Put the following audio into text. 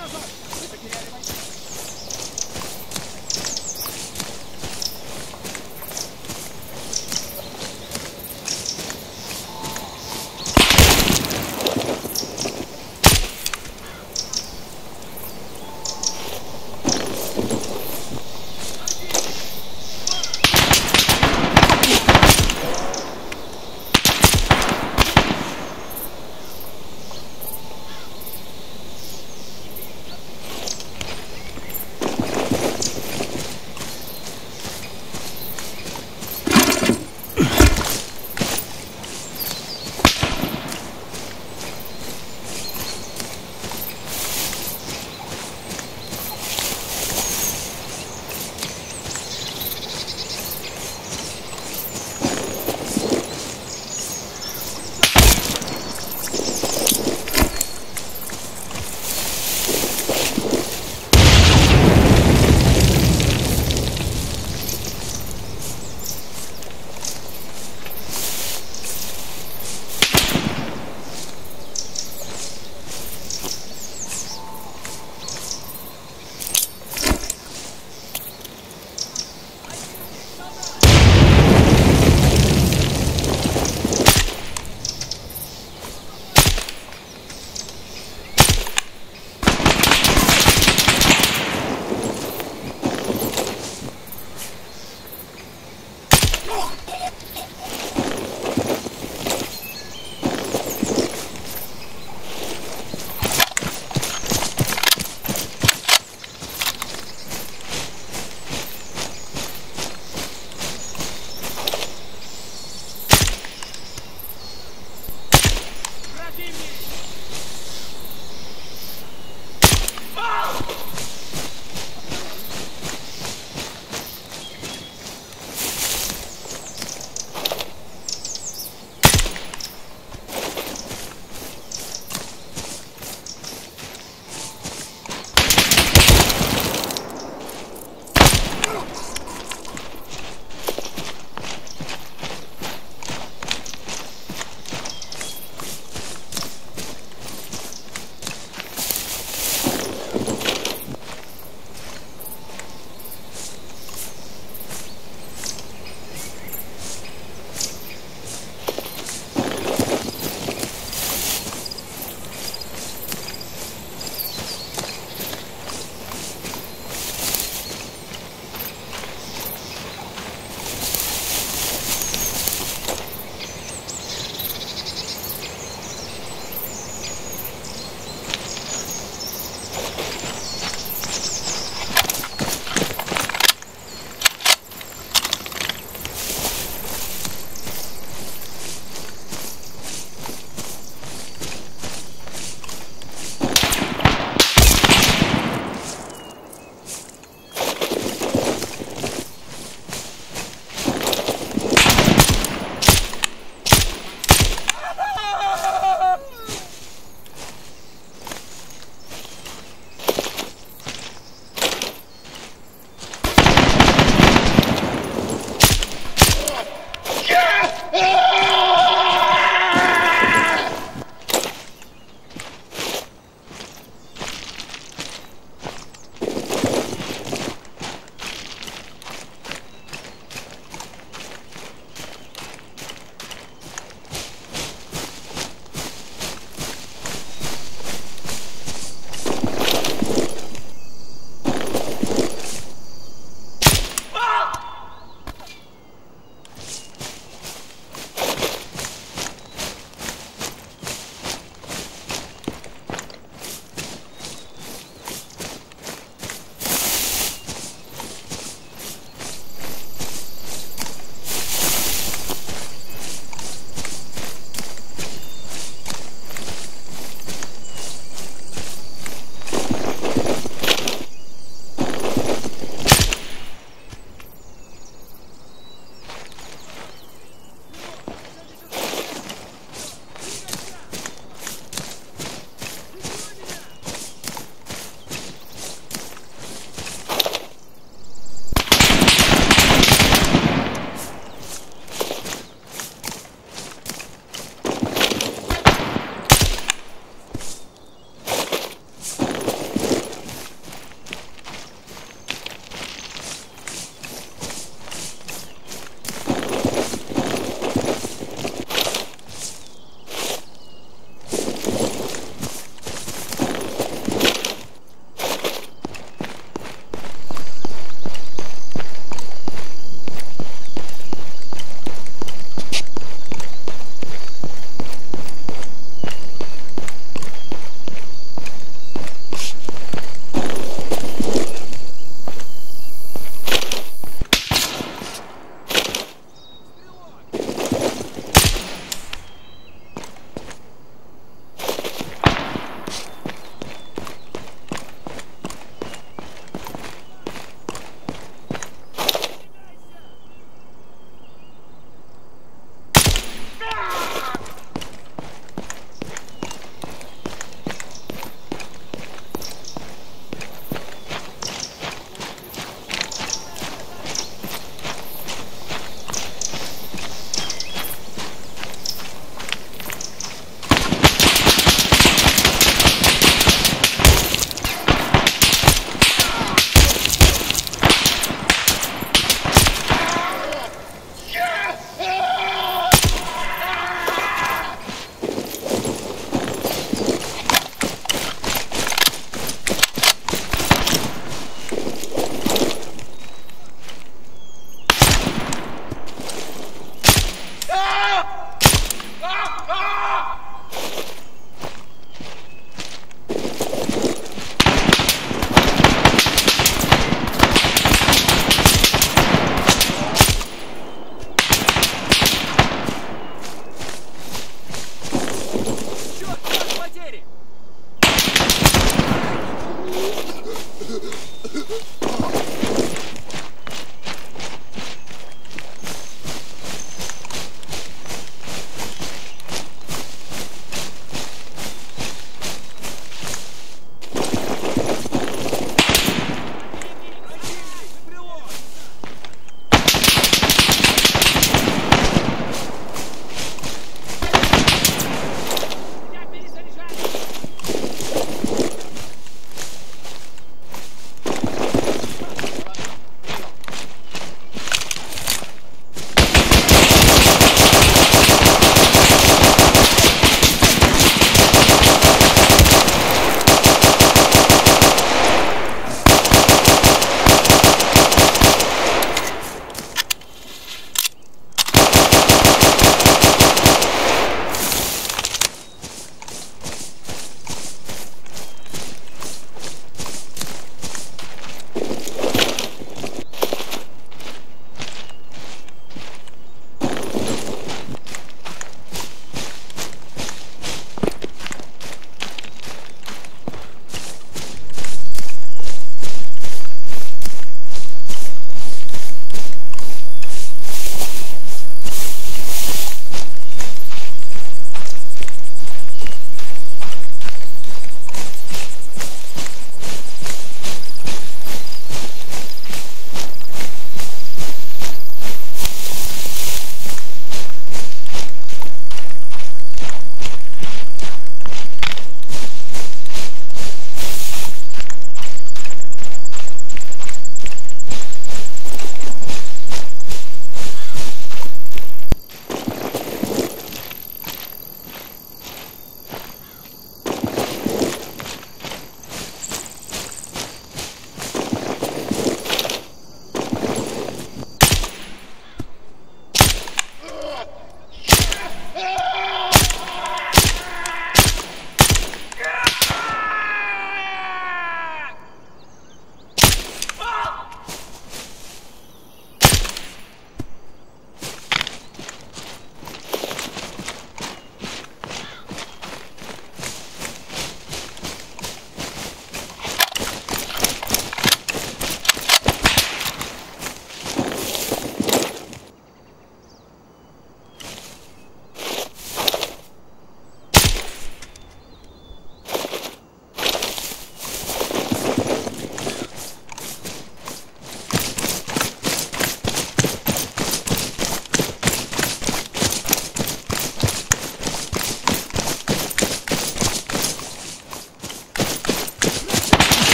攻撃にありました。